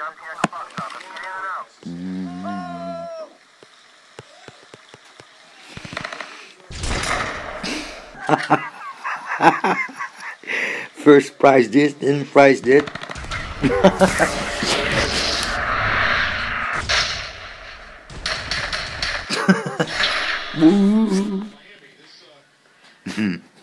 First prize this, then prize that. Woo.